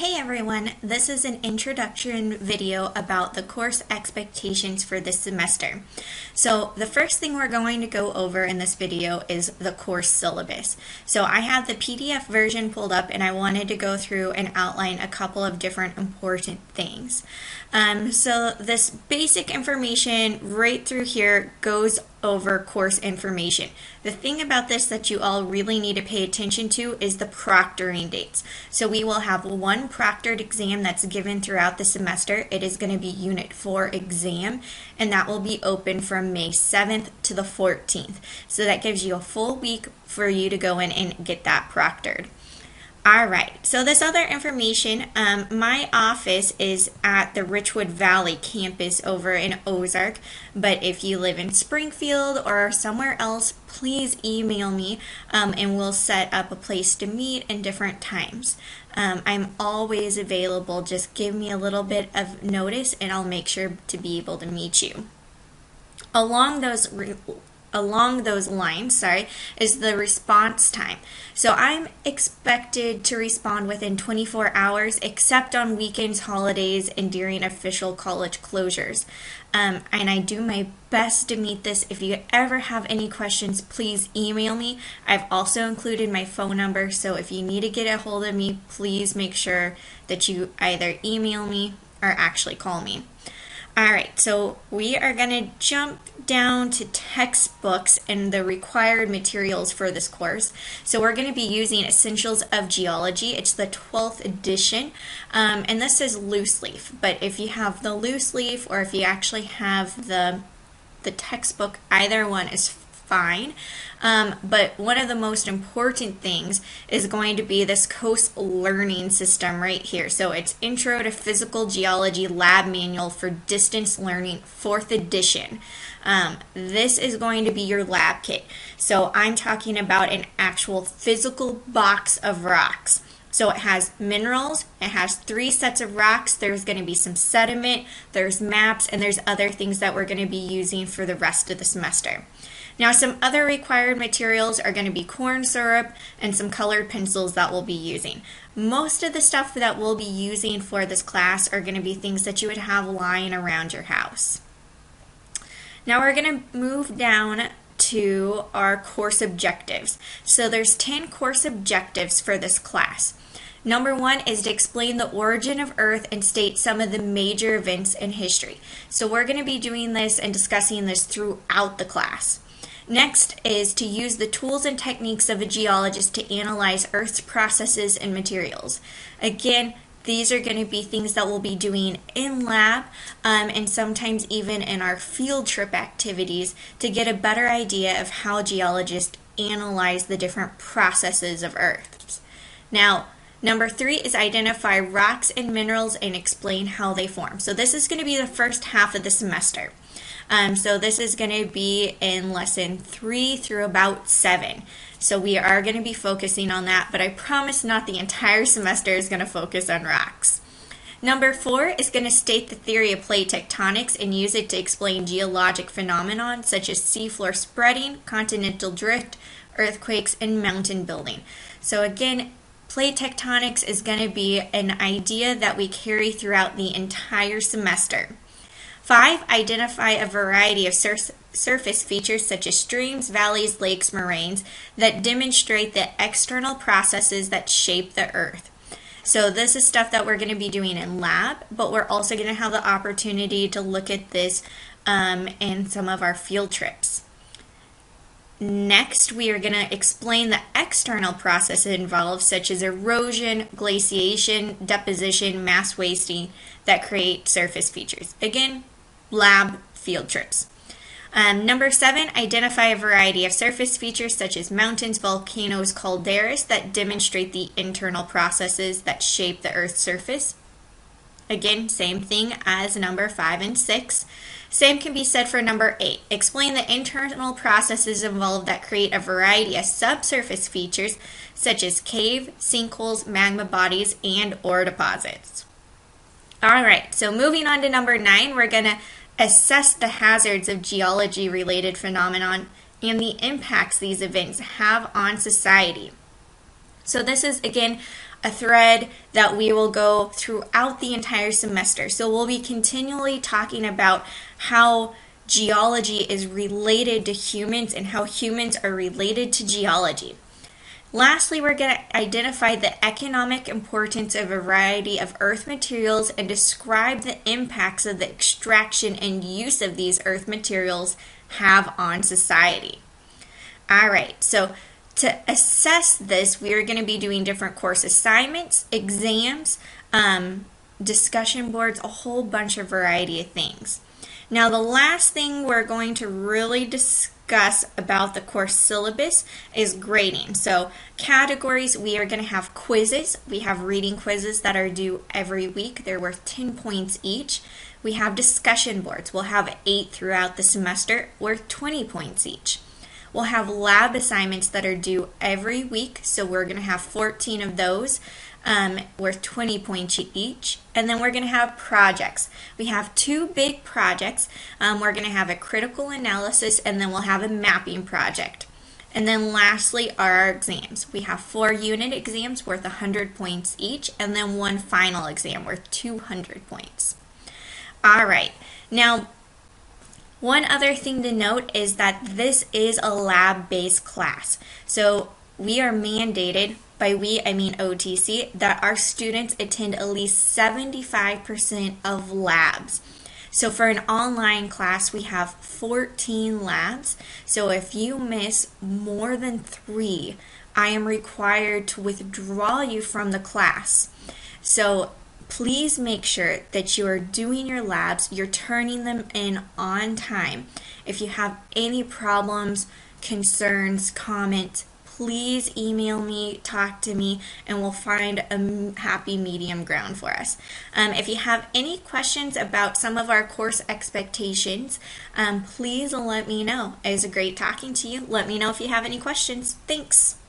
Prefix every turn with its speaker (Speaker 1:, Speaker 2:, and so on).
Speaker 1: Hey everyone, this is an introduction video about the course expectations for this semester. So the first thing we're going to go over in this video is the course syllabus. So I have the PDF version pulled up and I wanted to go through and outline a couple of different important things. Um, so this basic information right through here goes over course information. The thing about this that you all really need to pay attention to is the proctoring dates. So we will have one proctored exam that's given throughout the semester. It is going to be Unit 4 exam, and that will be open from May 7th to the 14th. So that gives you a full week for you to go in and get that proctored. All right, so this other information, um, my office is at the Richwood Valley campus over in Ozark, but if you live in Springfield or somewhere else, please email me um, and we'll set up a place to meet in different times. Um, I'm always available, just give me a little bit of notice and I'll make sure to be able to meet you. Along those along those lines, sorry, is the response time. So I'm expected to respond within 24 hours, except on weekends, holidays, and during official college closures. Um, and I do my best to meet this. If you ever have any questions, please email me. I've also included my phone number, so if you need to get a hold of me, please make sure that you either email me or actually call me. All right, so we are going to jump down to textbooks and the required materials for this course. So we're going to be using Essentials of Geology. It's the 12th edition, um, and this is loose leaf. But if you have the loose leaf or if you actually have the the textbook, either one is fine. Um, but one of the most important things is going to be this COAST learning system right here. So it's Intro to Physical Geology Lab Manual for Distance Learning, 4th edition. Um, this is going to be your lab kit. So I'm talking about an actual physical box of rocks. So it has minerals, it has three sets of rocks, there's going to be some sediment, there's maps, and there's other things that we're going to be using for the rest of the semester. Now some other required materials are going to be corn syrup and some colored pencils that we'll be using. Most of the stuff that we'll be using for this class are going to be things that you would have lying around your house. Now we're going to move down to our course objectives. So there's 10 course objectives for this class. Number one is to explain the origin of Earth and state some of the major events in history. So we're going to be doing this and discussing this throughout the class. Next is to use the tools and techniques of a geologist to analyze Earth's processes and materials. Again, these are going to be things that we'll be doing in lab um, and sometimes even in our field trip activities to get a better idea of how geologists analyze the different processes of Earth. Now, number three is identify rocks and minerals and explain how they form. So this is going to be the first half of the semester. Um, so this is going to be in lesson three through about seven. So we are going to be focusing on that, but I promise not the entire semester is going to focus on rocks. Number four is going to state the theory of plate tectonics and use it to explain geologic phenomena such as seafloor spreading, continental drift, earthquakes, and mountain building. So again, plate tectonics is going to be an idea that we carry throughout the entire semester. Five, identify a variety of sur surface features such as streams, valleys, lakes, moraines that demonstrate the external processes that shape the earth. So this is stuff that we're going to be doing in lab, but we're also going to have the opportunity to look at this um, in some of our field trips. Next, we are going to explain the external processes involved, such as erosion, glaciation, deposition, mass wasting, that create surface features. Again, lab field trips. Um, number seven, identify a variety of surface features such as mountains, volcanoes, calderas that demonstrate the internal processes that shape the Earth's surface. Again, same thing as number five and six. Same can be said for number eight. Explain the internal processes involved that create a variety of subsurface features such as cave, sinkholes, magma bodies, and ore deposits. All right, so moving on to number nine, we're going to assess the hazards of geology related phenomenon and the impacts these events have on society. So this is again a thread that we will go throughout the entire semester. So we'll be continually talking about how geology is related to humans and how humans are related to geology. Lastly, we're going to identify the economic importance of a variety of earth materials and describe the impacts of the extraction and use of these earth materials have on society. All right, so to assess this, we are going to be doing different course assignments, exams, um, discussion boards, a whole bunch of variety of things. Now, the last thing we're going to really discuss about the course syllabus is grading. So, categories, we are going to have quizzes. We have reading quizzes that are due every week. They're worth 10 points each. We have discussion boards. We'll have eight throughout the semester, worth 20 points each. We'll have lab assignments that are due every week, so we're going to have 14 of those um, worth 20 points each. And then we're going to have projects. We have two big projects. Um, we're going to have a critical analysis and then we'll have a mapping project. And then lastly are our exams. We have four unit exams worth 100 points each and then one final exam worth 200 points. All right. Now, one other thing to note is that this is a lab-based class. So we are mandated by we, I mean OTC, that our students attend at least 75% of labs. So for an online class, we have 14 labs. So if you miss more than three, I am required to withdraw you from the class. So please make sure that you are doing your labs, you're turning them in on time. If you have any problems, concerns, comments, please email me, talk to me, and we'll find a happy medium ground for us. Um, if you have any questions about some of our course expectations, um, please let me know. It was great talking to you. Let me know if you have any questions. Thanks.